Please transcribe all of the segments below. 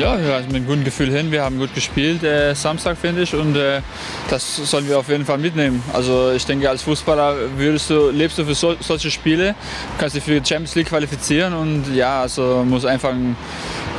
Ja, wir sind mit einem guten Gefühl hin. Wir haben gut gespielt äh, Samstag, finde ich, und äh, das sollen wir auf jeden Fall mitnehmen. Also ich denke, als Fußballer du, lebst du für so, solche Spiele, kannst dich für die Champions League qualifizieren und ja, also muss einfach ein,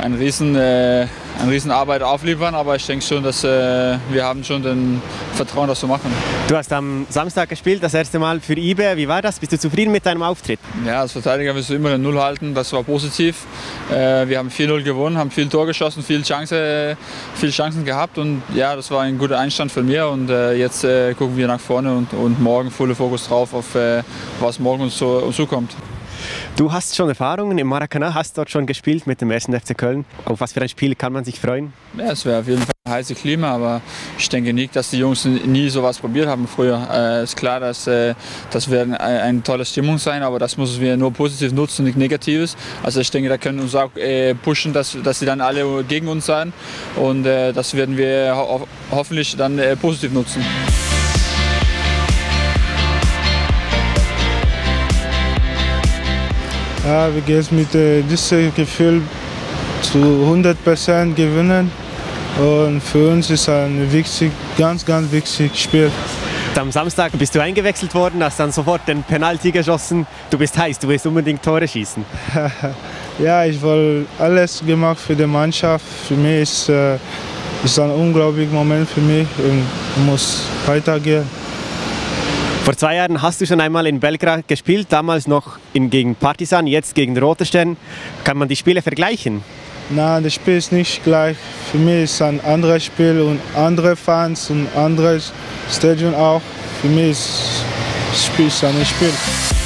ein riesen äh, eine Riesenarbeit aufliefern, aber ich denke schon, dass äh, wir haben schon den Vertrauen, das zu machen. Du hast am Samstag gespielt, das erste Mal für IBE. Wie war das? Bist du zufrieden mit deinem Auftritt? Ja, als Verteidiger willst du immer eine Null halten, das war positiv. Äh, wir haben 4-0 gewonnen, haben viel Tor geschossen, viel, Chance, viel Chancen gehabt und ja, das war ein guter Einstand für mir und äh, jetzt äh, gucken wir nach vorne und, und morgen voller Fokus drauf auf äh, was morgen uns, so, uns zukommt. Du hast schon Erfahrungen im Maracanã, hast dort schon gespielt mit dem 1. FC Köln. Auf was für ein Spiel kann man sich freuen? Ja, es wäre auf jeden Fall ein heißes Klima, aber ich denke nicht, dass die Jungs nie sowas probiert haben früher. Es äh, ist klar, dass äh, das wird eine, eine tolle Stimmung sein, aber das müssen wir nur positiv nutzen, nicht negatives. Also ich denke, da können wir uns auch äh, pushen, dass, dass sie dann alle gegen uns sein und äh, das werden wir ho hoffentlich dann äh, positiv nutzen. Ja, wir gehen mit äh, diesem Gefühl zu 100% gewinnen. Und für uns ist ein wichtig, ganz, ganz wichtiges Spiel. Am Samstag bist du eingewechselt worden, hast dann sofort den Penalty geschossen. Du bist heiß, du willst unbedingt Tore schießen. ja, ich wollte alles gemacht für die Mannschaft. Für mich ist äh, ist ein unglaublicher Moment für mich und muss weitergehen. Vor zwei Jahren hast du schon einmal in Belgrad gespielt, damals noch in, gegen Partizan, jetzt gegen Roter Stern. Kann man die Spiele vergleichen? Nein, das Spiel ist nicht gleich. Für mich ist es ein anderes Spiel und andere Fans und anderes Stadion auch. Für mich ist das Spiel ein Spiel.